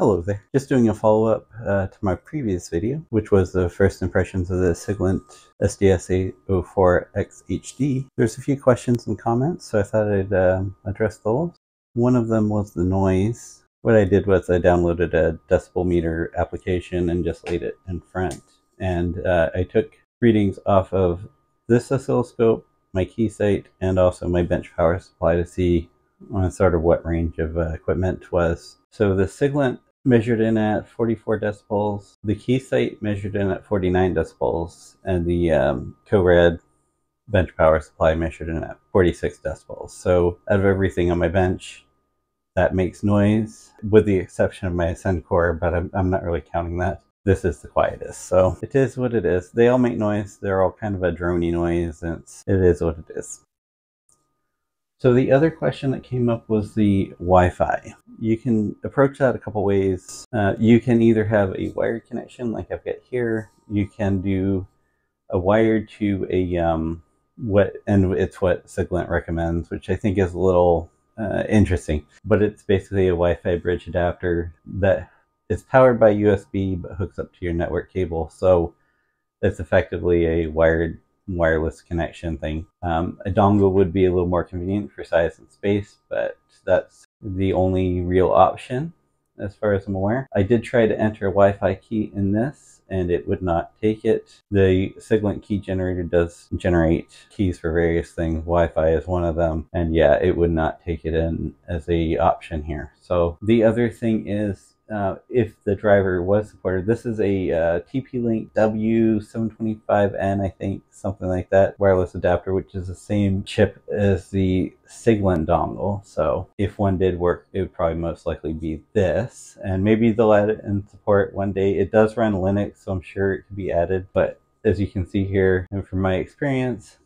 Hello there. Just doing a follow-up uh, to my previous video, which was the first impressions of the Siglent SDS804XHD. There's a few questions and comments, so I thought I'd um, address those. One of them was the noise. What I did was I downloaded a decibel meter application and just laid it in front. And uh, I took readings off of this oscilloscope, my Keysight, and also my bench power supply to see on sort of what range of uh, equipment was. So the Siglent measured in at 44 decibels. The Keysight measured in at 49 decibels, and the um, Korad bench power supply measured in at 46 decibels. So out of everything on my bench, that makes noise, with the exception of my Ascend core, but I'm, I'm not really counting that. This is the quietest, so it is what it is. They all make noise. They're all kind of a drony noise, and it is what it is. So the other question that came up was the Wi-Fi. You can approach that a couple ways. Uh, you can either have a wired connection like I've got here. You can do a wired to a um, what, and it's what Siglent recommends, which I think is a little uh, interesting. But it's basically a Wi-Fi bridge adapter that is powered by USB but hooks up to your network cable. So it's effectively a wired wireless connection thing. Um, a dongle would be a little more convenient for size and space, but that's the only real option as far as I'm aware. I did try to enter a Wi-Fi key in this and it would not take it. The Siglent key generator does generate keys for various things. Wi-Fi is one of them. And yeah, it would not take it in as a option here. So the other thing is uh, if the driver was supported. This is a uh, TP-Link W725N, I think, something like that, wireless adapter, which is the same chip as the Siglent dongle. So if one did work, it would probably most likely be this. And maybe they'll add it in support one day. It does run Linux, so I'm sure it could be added. But as you can see here, and from my experience,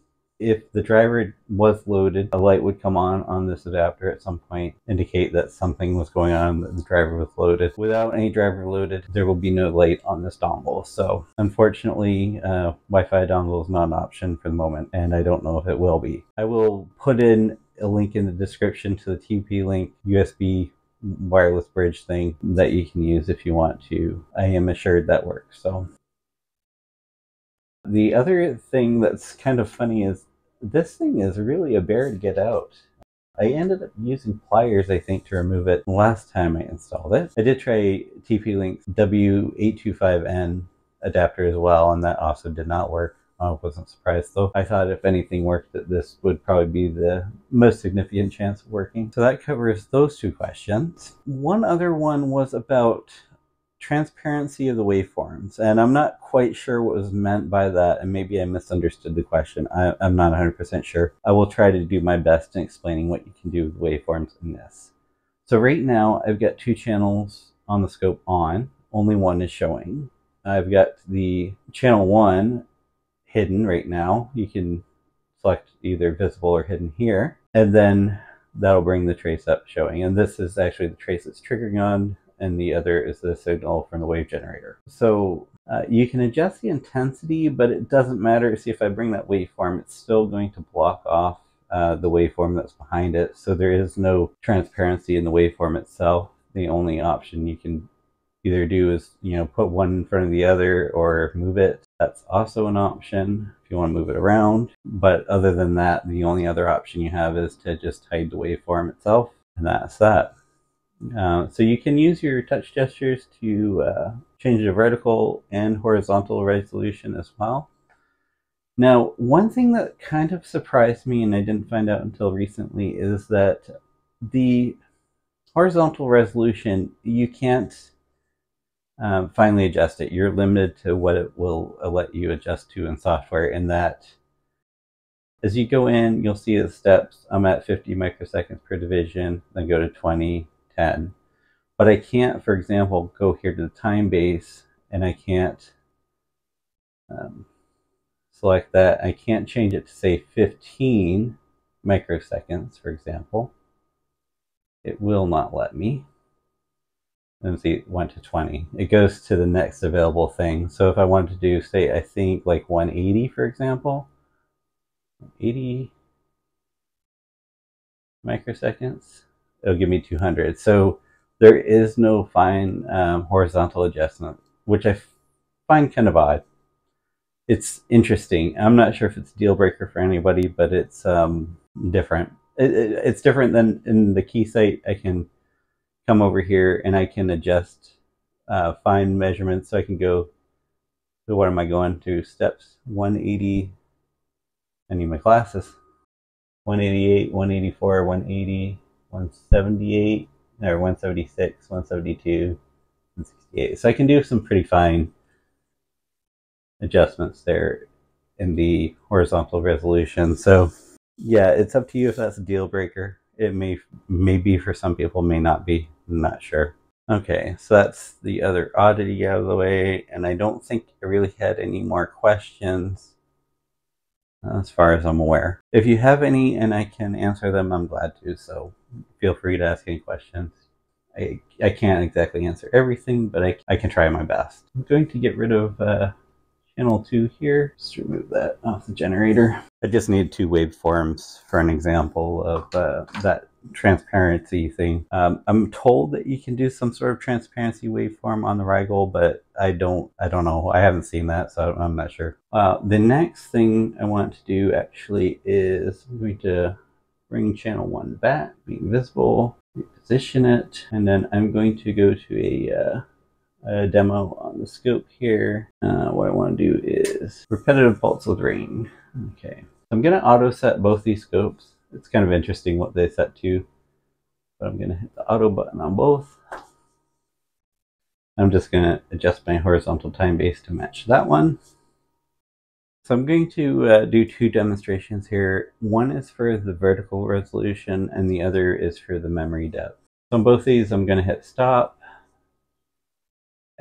if the driver was loaded, a light would come on on this adapter at some point, indicate that something was going on, that the driver was loaded. Without any driver loaded, there will be no light on this dongle. So unfortunately, uh, Wi-Fi dongle is not an option for the moment, and I don't know if it will be. I will put in a link in the description to the TP-Link USB wireless bridge thing that you can use if you want to. I am assured that works. So the other thing that's kind of funny is this thing is really a bear to get out. I ended up using pliers, I think, to remove it last time I installed it. I did try TP-Link's W825N adapter as well, and that also did not work. I wasn't surprised though. I thought if anything worked that this would probably be the most significant chance of working. So that covers those two questions. One other one was about transparency of the waveforms. And I'm not quite sure what was meant by that, and maybe I misunderstood the question. I, am not 100% sure. I will try to do my best in explaining what you can do with waveforms in this. So right now, I've got two channels on the scope on. Only one is showing. I've got the channel one hidden right now. You can select either visible or hidden here. And then that'll bring the trace up showing. And this is actually the trace it's triggering on and the other is the signal from the wave generator. So uh, you can adjust the intensity, but it doesn't matter. See, if I bring that waveform, it's still going to block off uh, the waveform that's behind it. So there is no transparency in the waveform itself. The only option you can either do is, you know, put one in front of the other or move it. That's also an option if you want to move it around. But other than that, the only other option you have is to just hide the waveform itself. And that's that. Uh, so you can use your touch gestures to uh, change the vertical and horizontal resolution as well. Now, one thing that kind of surprised me and I didn't find out until recently is that the horizontal resolution, you can't um, finally adjust it. You're limited to what it will let you adjust to in software in that as you go in, you'll see the steps. I'm at 50 microseconds per division, then go to 20, 10. But I can't, for example, go here to the time base and I can't um, select that. I can't change it to say 15 microseconds, for example. It will not let me. And see, it went to 20. It goes to the next available thing. So if I wanted to do, say, I think like 180, for example, 80 microseconds, it'll give me 200. So there is no fine um, horizontal adjustment, which I find kind of odd. It's interesting. I'm not sure if it's a deal breaker for anybody, but it's um, different. It, it, it's different than in the Keysight. I can come over here and I can adjust uh, fine measurements. So I can go, so what am I going to? Steps 180. I need my glasses. 188, 184, 180, 178, or 176, 172, 168. So I can do some pretty fine adjustments there in the horizontal resolution. So yeah, it's up to you if that's a deal breaker. It may may be for some people, may not be. I'm not sure. Okay, so that's the other oddity out of the way, and I don't think I really had any more questions uh, as far as I'm aware. If you have any and I can answer them, I'm glad to, so feel free to ask any questions. I, I can't exactly answer everything, but I, I can try my best. I'm going to get rid of uh, channel 2 here. Just remove that off the generator. I just need two waveforms for an example of uh, that transparency thing. Um, I'm told that you can do some sort of transparency waveform on the Rigol, but I don't I don't know. I haven't seen that, so I'm not sure. Uh, the next thing I want to do actually is I'm going to bring channel 1 back, be visible, reposition it, and then I'm going to go to a uh, a demo on the scope here. Uh, what I want to do is repetitive pulse with rain. Okay, I'm going to auto set both these scopes. It's kind of interesting what they set to, but I'm going to hit the auto button on both. I'm just going to adjust my horizontal time base to match that one. So I'm going to uh, do two demonstrations here. One is for the vertical resolution and the other is for the memory depth. So on both these, I'm going to hit stop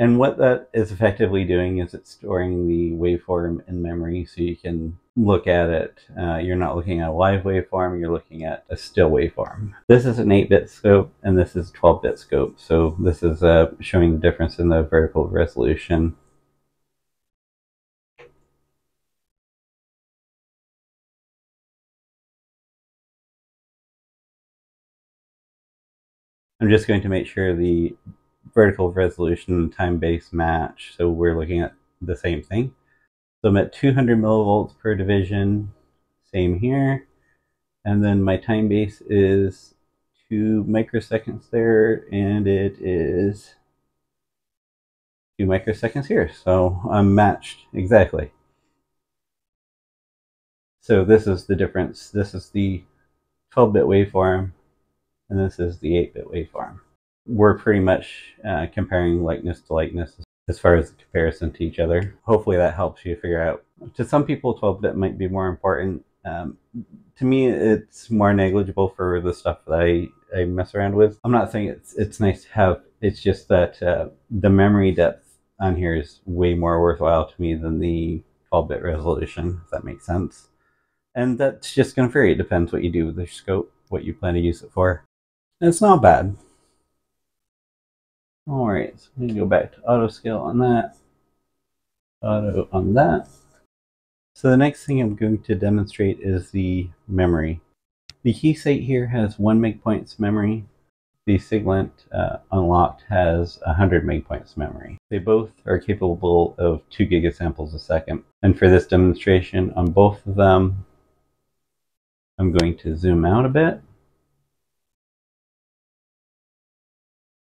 and what that is effectively doing is it's storing the waveform in memory so you can look at it. Uh, you're not looking at a live waveform, you're looking at a still waveform. This is an 8-bit scope and this is a 12-bit scope. So this is uh, showing the difference in the vertical resolution. I'm just going to make sure the vertical resolution and time base match. So we're looking at the same thing. So I'm at 200 millivolts per division, same here. And then my time base is two microseconds there, and it is two microseconds here. So I'm matched exactly. So this is the difference. This is the 12-bit waveform, and this is the 8-bit waveform we're pretty much uh, comparing likeness to likeness as far as the comparison to each other. Hopefully that helps you figure out. To some people, 12-bit might be more important. Um, to me, it's more negligible for the stuff that I, I mess around with. I'm not saying it's it's nice to have. It's just that uh, the memory depth on here is way more worthwhile to me than the 12-bit resolution, if that makes sense. And that's just going to vary. It depends what you do with the scope, what you plan to use it for. It's not bad. Alright, so going to go back to auto scale on that. Auto on that. So the next thing I'm going to demonstrate is the memory. The key Keysight here has 1 megpoints memory. The Siglent uh, Unlocked has 100 megpoints memory. They both are capable of 2 gigasamples a second. And for this demonstration on both of them, I'm going to zoom out a bit.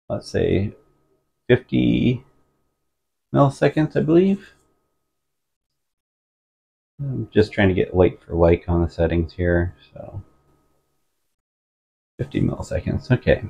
Let's say 50 milliseconds, I believe. I'm just trying to get like for like on the settings here, so 50 milliseconds, okay.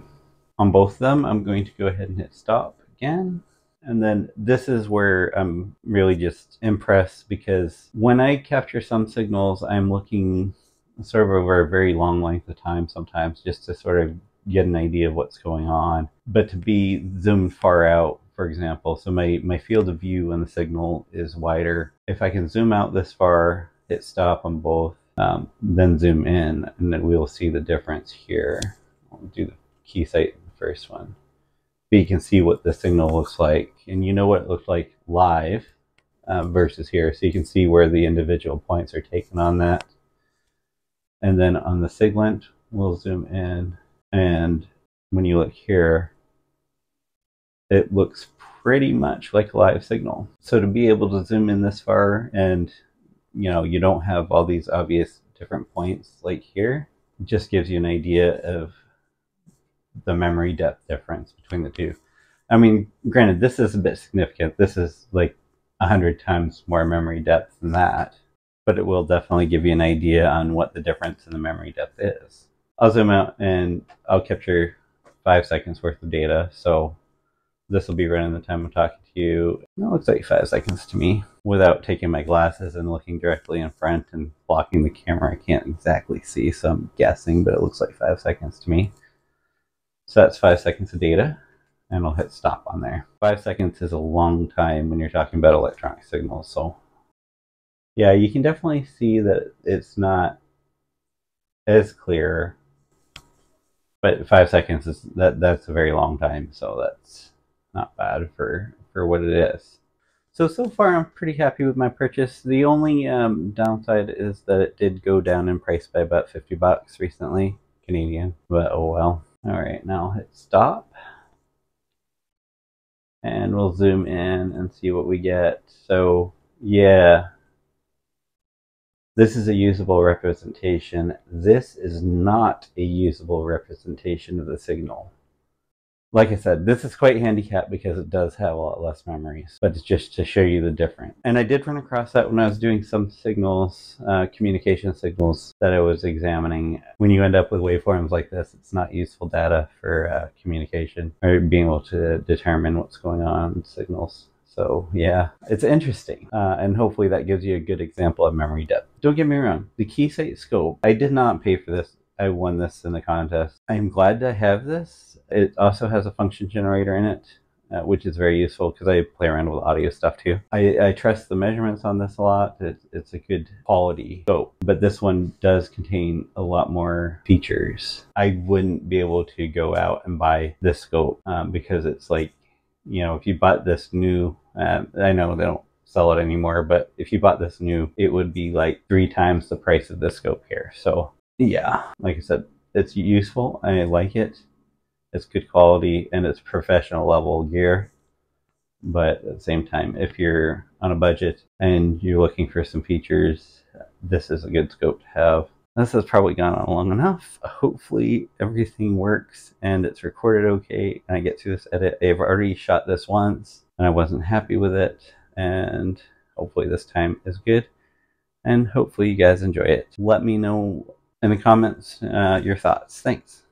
On both of them, I'm going to go ahead and hit stop again. And then this is where I'm really just impressed because when I capture some signals, I'm looking sort of over a very long length of time sometimes just to sort of get an idea of what's going on. But to be zoomed far out, for example, so my, my field of view on the signal is wider. If I can zoom out this far, hit stop on both, um, then zoom in, and then we'll see the difference here. I'll do the Keysight the first one. But you can see what the signal looks like, and you know what it looked like live uh, versus here. So you can see where the individual points are taken on that. And then on the Siglent, we'll zoom in and when you look here, it looks pretty much like a live signal. So to be able to zoom in this far and you know you don't have all these obvious different points like here, just gives you an idea of the memory depth difference between the two. I mean, granted, this is a bit significant. This is like a hundred times more memory depth than that, but it will definitely give you an idea on what the difference in the memory depth is. I'll zoom out and I'll capture five seconds worth of data. So this will be running the time I'm talking to you. It looks like five seconds to me without taking my glasses and looking directly in front and blocking the camera. I can't exactly see, so I'm guessing, but it looks like five seconds to me. So that's five seconds of data, and I'll hit stop on there. Five seconds is a long time when you're talking about electronic signals, so yeah, you can definitely see that it's not as clear but five seconds is that that's a very long time, so that's not bad for for what it is. So so far, I'm pretty happy with my purchase. The only um, downside is that it did go down in price by about fifty bucks recently, Canadian. But oh well. All right, now I'll hit stop, and we'll zoom in and see what we get. So yeah, this is a usable representation. This is not a usable representation of the signal. Like I said, this is quite handicapped because it does have a lot less memories, but it's just to show you the difference. And I did run across that when I was doing some signals, uh, communication signals that I was examining. When you end up with waveforms like this, it's not useful data for uh, communication or being able to determine what's going on in signals. So yeah, it's interesting. Uh, and hopefully that gives you a good example of memory depth. Don't get me wrong, the Keysight scope, I did not pay for this. I won this in the contest. I'm glad to have this. It also has a function generator in it, uh, which is very useful because I play around with audio stuff too. I, I trust the measurements on this a lot. It, it's a good quality scope, but this one does contain a lot more features. I wouldn't be able to go out and buy this scope um, because it's like you know, if you bought this new, uh, I know they don't sell it anymore, but if you bought this new, it would be like three times the price of this scope here. So yeah, like I said, it's useful. I like it. It's good quality and it's professional level gear. But at the same time, if you're on a budget and you're looking for some features, this is a good scope to have. This has probably gone on long enough. Hopefully everything works and it's recorded okay and I get through this edit. I've already shot this once and I wasn't happy with it and hopefully this time is good and hopefully you guys enjoy it. Let me know in the comments uh, your thoughts. Thanks.